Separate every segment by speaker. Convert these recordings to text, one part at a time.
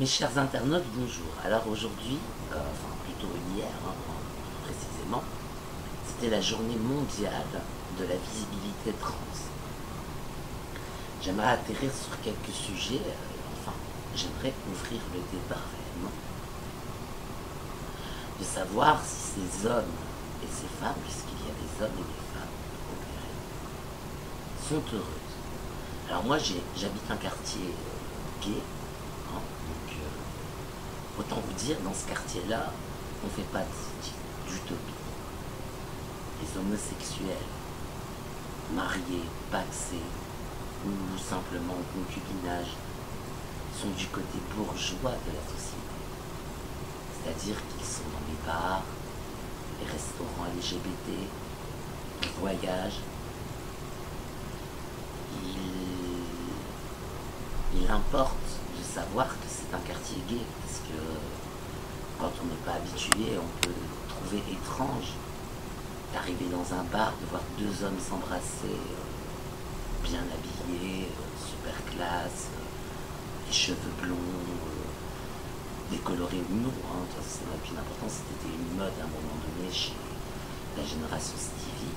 Speaker 1: Mes chers internautes, bonjour. Alors aujourd'hui, euh, enfin plutôt hier hein, précisément, c'était la journée mondiale de la visibilité trans. J'aimerais atterrir sur quelques sujets, euh, enfin j'aimerais ouvrir le débat réellement. De savoir si ces hommes et ces femmes, puisqu'il y a des hommes et des femmes sont heureuses. Alors moi j'habite un quartier euh, gay, autant vous dire, dans ce quartier-là, on ne fait pas d'utopie. Les homosexuels, mariés, paxés, ou simplement en concubinage, sont du côté bourgeois de la société. C'est-à-dire qu'ils sont dans les bars, les restaurants LGBT, ils voyagent, il, importe de savoir que c'est un quartier gay, parce que quand on n'est pas habitué, on peut trouver étrange d'arriver dans un bar, de voir deux hommes s'embrasser, euh, bien habillés, euh, super classe, euh, les cheveux blonds, décolorés ou non, hein, ça n'a plus d'importance, c'était une mode à un moment donné chez la génération Stevie.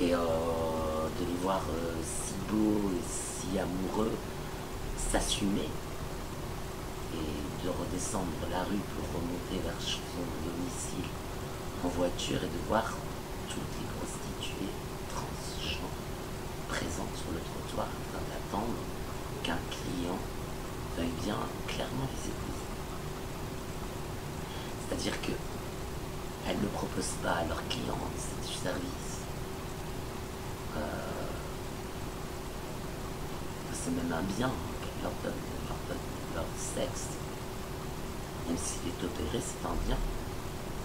Speaker 1: Et de les voir si beaux et si amoureux s'assumer et de redescendre la rue pour remonter vers son domicile en voiture et de voir toutes les prostituées transgenres présentes sur le trottoir en d'attendre qu'un client veuille bien clairement les épouser. C'est-à-dire que elles ne proposent pas à leurs clients du service. Euh, c'est même un bien leur sexe. Même s'il est opéré, c'est un bien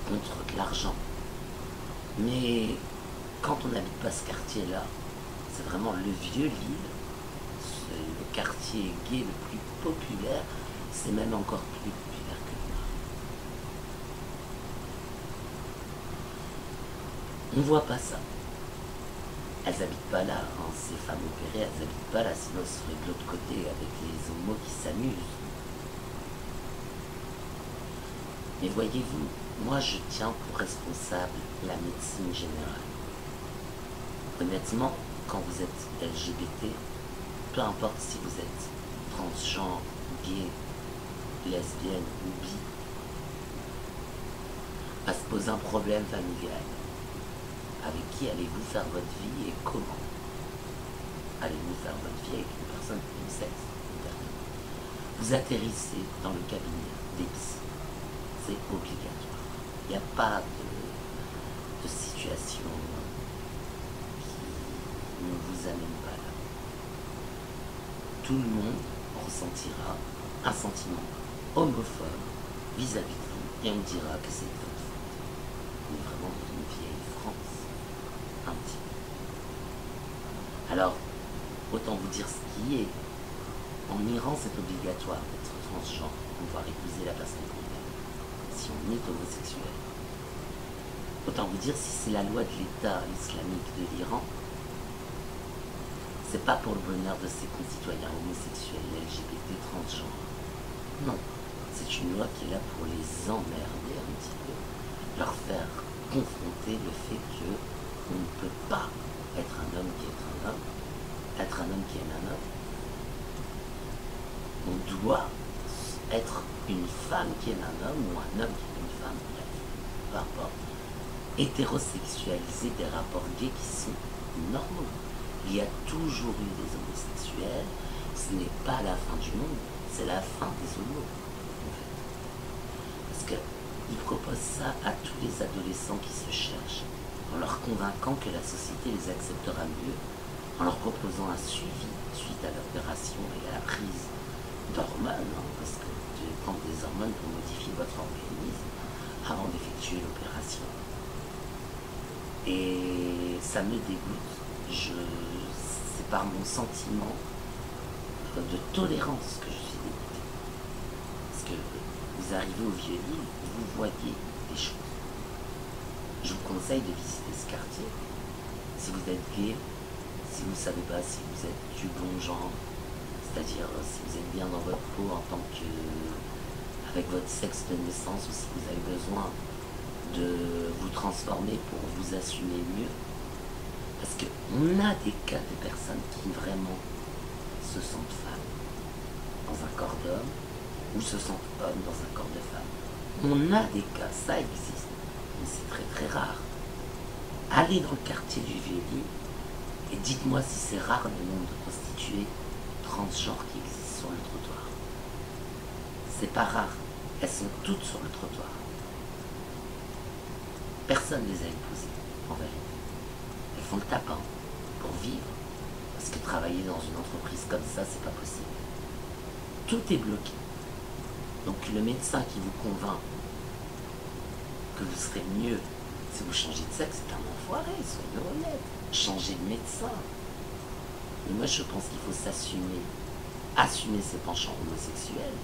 Speaker 1: contre de l'argent. Mais quand on n'habite pas ce quartier-là, c'est vraiment le vieux Lille, le quartier gay le plus populaire, c'est même encore plus populaire que le On ne voit pas ça. Elles habitent pas là, hein. ces femmes opérées, elles habitent pas là, sinon elles seraient de l'autre côté avec les homos qui s'amusent. Mais voyez-vous, moi je tiens pour responsable la médecine générale. Honnêtement, quand vous êtes LGBT, peu importe si vous êtes transgenre, gay, lesbienne ou bi, va se poser un problème familial. Avec qui allez-vous faire votre vie et comment Allez-vous faire votre vie avec une personne de sexe Vous atterrissez dans le cabinet des c'est obligatoire. Il n'y a pas de, situation qui ne vous amène pas là. Tout le monde ressentira un sentiment homophobe vis-à-vis de vous et on dira que c'est votre faute. Vraiment dans une vieille France. Un petit peu. Alors, autant vous dire ce qui est. En Iran, c'est obligatoire d'être transgenre pour pouvoir épouser la personne qu'on si on est homosexuel. Autant vous dire, si c'est la loi de l'État islamique de l'Iran, c'est pas pour le bonheur de ses concitoyens homosexuels, LGBT, transgenres. Non, c'est une loi qui est là pour les emmerder un petit peu, leur faire confronter le fait que on ne peut pas être un homme qui est un homme, être un homme qui est un homme. On doit être une femme qui est un homme ou un homme qui est une femme, peu importe, hétérosexualiser des rapports gays qui sont normaux. Il y a toujours eu des homosexuels, ce n'est pas la fin du monde, c'est la fin des homos. Parce qu'ils proposent ça à tous les adolescents qui se cherchent, en leur convainquant que la société les acceptera mieux, en leur proposant un suivi suite à l'opération et parce que prendre des hormones pour modifier votre organisme avant d'effectuer l'opération. Et ça me dégoûte. c'est par mon sentiment de tolérance que je suis dégoûté. Parce que vous arrivez au vieux Lille, vous voyez des choses. Je vous conseille de visiter ce quartier. Si vous êtes gay, si vous ne savez pas si vous êtes du bon genre, C'est-à-dire, euh, si vous êtes bien dans votre peau en tant que. avec votre sexe de naissance, ou si vous avez besoin de vous transformer pour vous assumer mieux. Parce qu'on a des cas de personnes qui vraiment se sentent femmes dans un corps d'homme ou se sentent hommes dans un corps de femme. On a des cas, ça existe, mais c'est très très rare. Allez dans le quartier du vieux et dites-moi si c'est rare le nombre de prostituées transgenres qui existent sur le trottoir. C'est pas rare, elles sont toutes sur le trottoir. Personne ne les a épousées, en vérité. Elles font le tapin pour vivre. Parce que travailler dans une entreprise comme ça, c'est pas possible. Tout est bloqué. Donc le médecin qui vous convainc que vous serez mieux si vous changez de sexe, c'est un enfoiré, soyez honnête. Changer de médecin. Mais moi je pense qu'il faut s'assumer, assumer ses penchants homosexuels.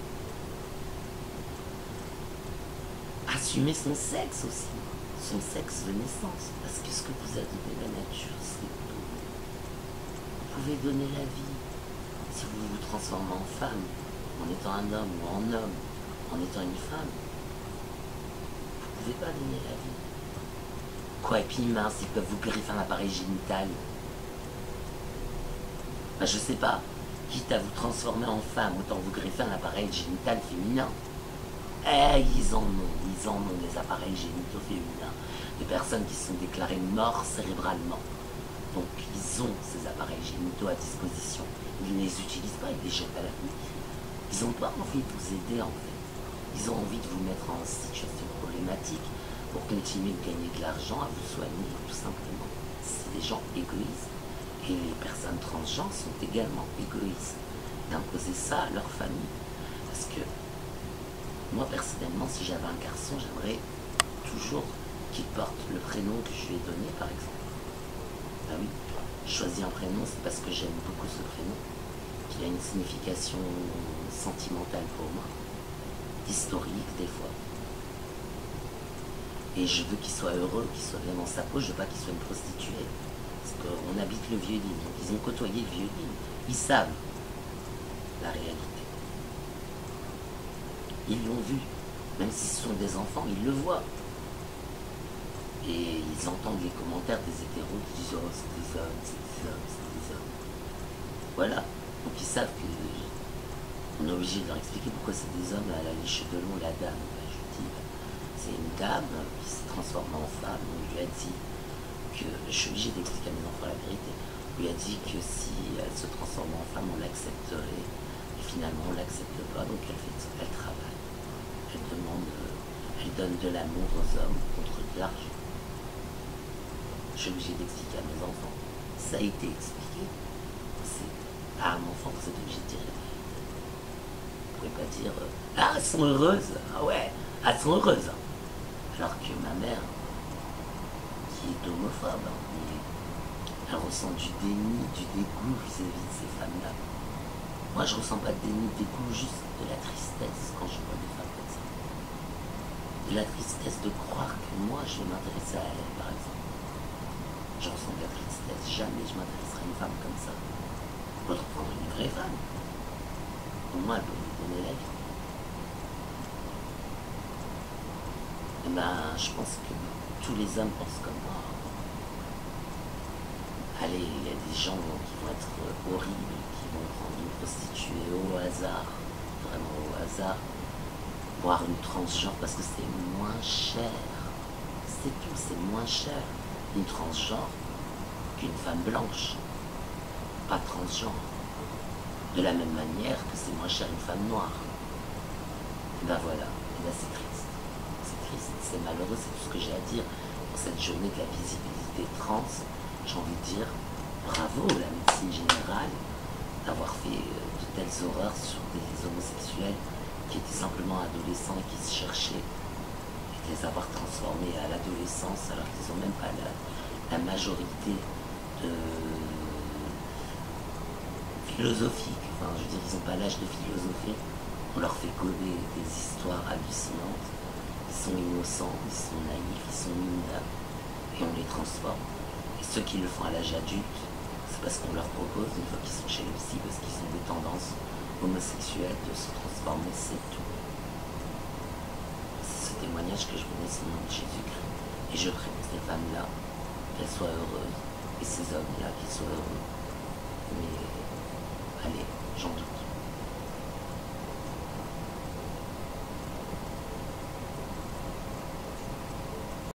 Speaker 1: Assumer son sexe aussi son sexe de naissance. Parce que ce que vous a donné la nature, c'est tout. Vous pouvez donner la vie si vous vous transformez en femme, en étant un homme ou en homme, en étant une femme. Vous pouvez pas donner la vie. Quoi, et puis mince, ils peuvent vous griffer un appareil génital. Ben, je sais pas. Quitte à vous transformer en femme, autant vous griffer un appareil génital féminin. Eh, ils en ont, ils en ont des appareils génitaux féminins, des personnes qui sont déclarées mortes cérébralement. Donc ils ont ces appareils génitaux à disposition. Ils ne les utilisent pas, ils les jettent à la vie. Ils n'ont pas envie de vous aider en fait. Ils ont envie de vous mettre en situation problématique pour continuer de gagner de l'argent, à vous soigner tout simplement. C'est des gens égoïstes. Et les personnes transgenres sont également égoïstes d'imposer ça à leur famille. Parce que moi, personnellement, si j'avais un garçon, j'aimerais toujours qu'il porte le prénom que je lui ai donné, par exemple. Ah oui, je choisis un prénom, c'est parce que j'aime beaucoup ce prénom, qui a une signification sentimentale pour moi, historique des fois. Et je veux qu'il soit heureux, qu'il soit bien dans sa peau, je veux pas qu'il soit une prostituée. Parce qu'on habite le vieux donc ils ont côtoyé le vieux lit. Ils savent la réalité. Ils l'ont vu. Même si ce sont des enfants, ils le voient. Et ils entendent les commentaires des hétéros qui disent Oh, c'est des hommes, c'est des hommes, c'est des hommes. Voilà. Donc ils savent que on est obligé de leur expliquer pourquoi c'est des hommes à la liche de l'eau, la dame. Je dis, c'est une dame qui s'est transformée en femme. On lui a dit je suis obligé d'expliquer à mes enfants la vérité. On lui a dit que si elle se transforme en femme, on l'accepterait. Et finalement, on ne l'accepte pas, donc elle, fait, elle travaille elle demande, euh, elle donne de l'amour aux hommes contre de l'argent. Je suis obligé d'expliquer à mes enfants. Ça a été expliqué. C'est à un enfant que êtes obligé de dire la vérité. Vous ne pouvez pas dire euh, Ah, elles sont heureuses. Ah ouais, elles sont heureuses. Alors que ma mère, qui est homophobe, hein, elle ressent du déni, du dégoût vis-à-vis de ces femmes-là. Moi, je ressens pas de déni, de dégoût, juste de la tristesse quand je vois des femmes la tristesse de croire que moi je vais m'intéresser à elle, par exemple. J'en ressens de la tristesse. Jamais je m'intéresserai à une femme comme ça. Je prendre une vraie femme. Au moins, elle peut vous donner la. Ben, je pense que tous les hommes pensent comme moi. Allez, il y a des gens qui vont être horribles, qui vont prendre une prostituée au hasard, vraiment au hasard, voir une transgenre parce que c'est moins cher. C'est tout, c'est moins cher une transgenre qu'une femme blanche. Pas transgenre. De la même manière que c'est moins cher une femme noire. Et ben voilà, et ben c'est. C'est malheureux, c'est tout ce que j'ai à dire pour cette journée de la visibilité trans. J'ai envie de dire bravo à la médecine générale d'avoir fait euh, de telles horreurs sur des homosexuels qui étaient simplement adolescents et qui se cherchaient, et les avoir transformés à l'adolescence alors qu'ils n'ont même pas la, majorité de philosophique, enfin je veux dire ils n'ont pas l'âge de philosophie, on leur fait gober des histoires hallucinantes, ils sont innocents, ils sont naïfs, ils sont minables, et on les transforme. Et ceux qui le font à l'âge adulte, c'est parce qu'on leur propose, une fois qu'ils sont chez le psy, parce qu'ils ont des tendances homosexuelles, de se transformer, c'est tout. C'est ce témoignage que je venais au nom de Jésus-Christ. Et je prie pour ces femmes-là, qu'elles soient heureuses, et ces hommes-là, qu'ils soient heureux. Mais, allez, j'en doute.